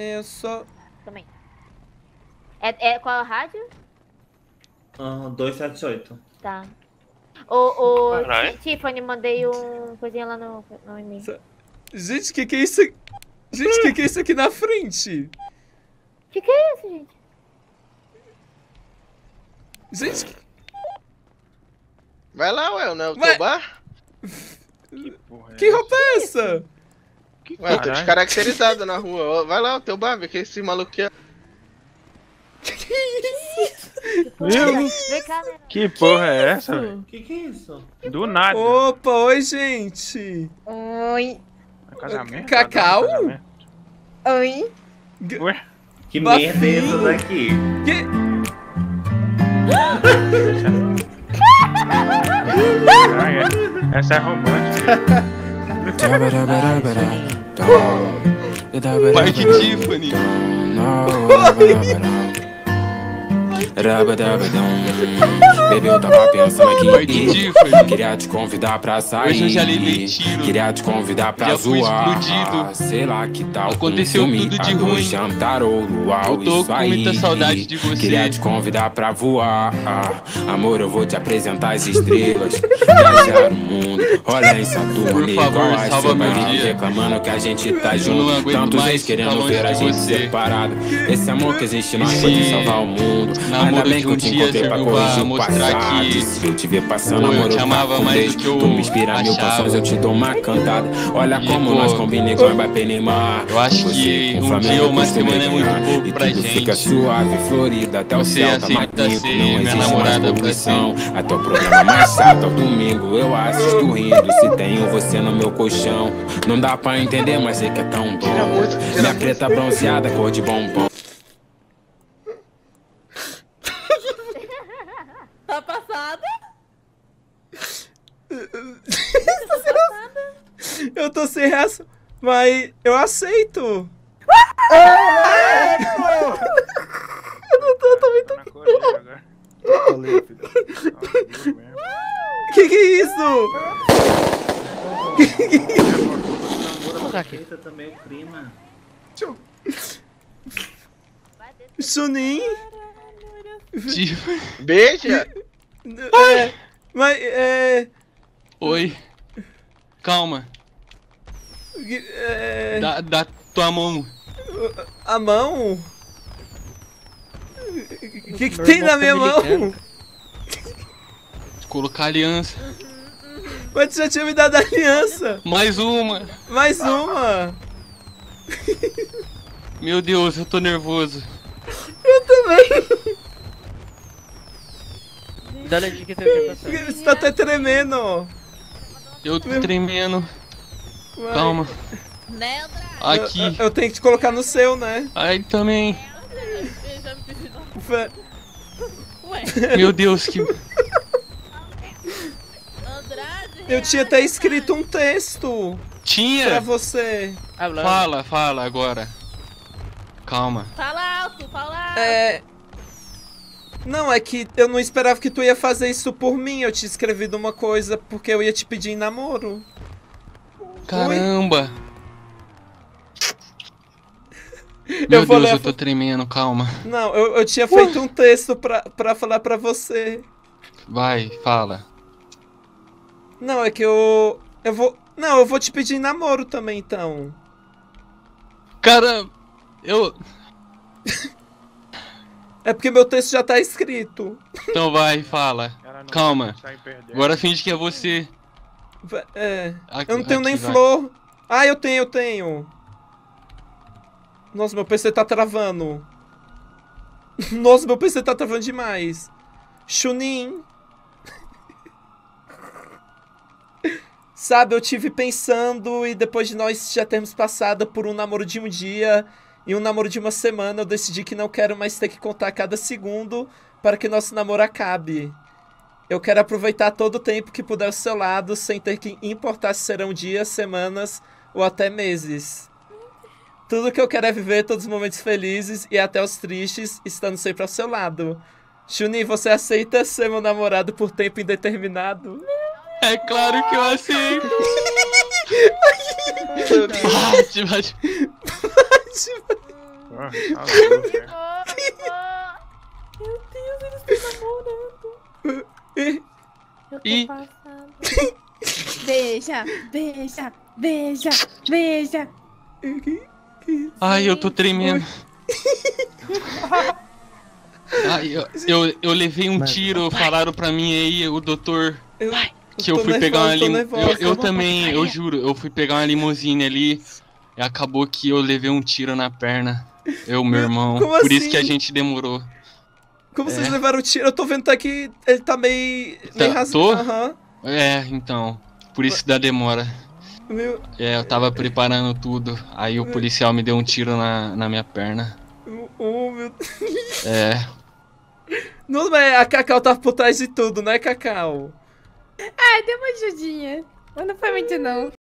Eu sou. Também. É, é qual a rádio? Ah, 278. Tá. Ô, ô, Tiffany, mandei um coisinha lá no, no e-mail. Gente, que que é isso? aqui? Gente, que que é isso aqui na frente? Que que é isso, gente? Gente, Vai lá, ué, não é o Vai. teu bar? Porra, que roupa é essa? Ué, eu tô descaracterizado na rua. Ó, Vai lá, o teu bar, vê que esse maluco aqui é. Meu, Vem cá, né? que porra é essa, velho? Que que é isso? Do nada. Opa, oi, gente. Oi. É casamento? Cacau? Casamento. Oi. Ué, Que Bafinho. merda é essa daqui? Que... é. Essa é romântica. Pai de Tiffany. Baby, eu tava pensando aqui. Queria te convidar pra sair. Hoje eu já levei tiro. Queria te convidar pra Já zoar. Sei lá que tal. Aconteceu um tudo de ruim. Jantar ou luau, Eu tô com aí. muita saudade de você. Queria te convidar pra voar. Amor, eu vou te apresentar as estrelas. Viajar o mundo. Olha em Saturno. Por favor, a salva meu dia. Reclamando que a gente tá junto. não Tantos ex querendo ver a gente separado. Esse amor que existe nós Esse pode salvar o mundo. Ainda namoro bem de que eu te encontrei pra corrigir o mostrar passado. que, Se eu te ver passando, pô, eu amor, te amava mais do que eu Tu me inspira mil canções, eu te dou uma cantada. Olha E, como pô, nós combinamos igual Mbappé e Neymar. eu acho Você que um Flamengo, dia ou uma semana é muito pouco E pra tudo gente. fica suave, florida, até o Você céu tá aceita magnífico. ser Não minha existe mais poluição. Até o programa mais chato ao domingo, eu assisto rindo. Se tenho você no meu colchão, não dá pra entender, mas sei que é tão bom. Minha preta bronzeada, cor de bombom. Tá passada? Eu tô sem reação. Mas eu aceito. eu não tô, tô. Valeu mesmo. Que que é isso? Eita, também é prima. Sunin? Beija! É, mas é. Oi. Calma. É Dá, dá tua mão. a mão? O que, que tem na minha mão? Colocar aliança. Mas tu já tinha me dado a aliança. Mais uma. Mais uma. Meu Deus, eu tô nervoso. Eu também. Dá-lhe a dica Você tá até tremendo. Eu tô tremendo. Vai. Calma. Né? Aqui. Eu, eu tenho que te colocar no seu, né? Aí também. Meu Deus, que. Andrade. Eu tinha até escrito um texto pra Tinha! você. Fala, fala agora. Calma. Fala alto, fala alto. É. Não, é que eu não esperava que tu ia fazer isso por mim. Eu tinha escrevido uma coisa porque eu ia te pedir em namoro. Caramba! Meu Eu Deus, a eu tô tremendo, calma. Não, eu, eu tinha feito um texto pra, pra falar pra você. Vai, fala. Não, é que eu. Eu vou. Não, eu vou te pedir namoro também, então. Cara, eu. É porque meu texto já tá escrito. Então vai, fala. Calma. Agora finge que é você. É. Eu não tenho nem flor. Ah, eu tenho, eu tenho. Nossa, meu PC tá travando. Nossa, meu PC tá travando demais. Chunin. Sabe, eu tive pensando e depois de nós já termos passado por um namoro de um dia e um namoro de uma semana, eu decidi que não quero mais ter que contar cada segundo para que nosso namoro acabe. Eu quero aproveitar todo o tempo que puder ao seu lado, sem ter que importar se serão dias, semanas ou até meses. Tudo que eu quero é viver todos os momentos felizes e até os tristes, estando sempre ao seu lado. Chuni, você aceita ser meu namorado por tempo indeterminado? É claro que eu aceito. bate, bate. Né? Oh, Meu Deus, eles estão namorando. Passada. Beija, beija, beija, beija. Ai, eu tô tremendo. Ai, eu, eu, eu levei um tiro, falaram pra mim aí, o doutor, Eu, que eu fui pegar uma nervosa. Eu, eu também, eu juro, eu fui pegar uma limusine ali e acabou que eu levei um tiro na perna. Eu, meu irmão. como Por isso que a assim? gente demorou. Como vocês É. levaram o tiro? Eu tô vendo tá que ele tá meio. meio Tá- ras- tô? Aham. É, então. Por isso da demora. Meu. É, eu tava preparando tudo. Aí o policial me deu um tiro na, na minha perna. Oh, meu. É. Não, mas a Cacau tava por trás de tudo, né, Cacau? Ai, deu uma ajudinha. Mas não foi muito, não.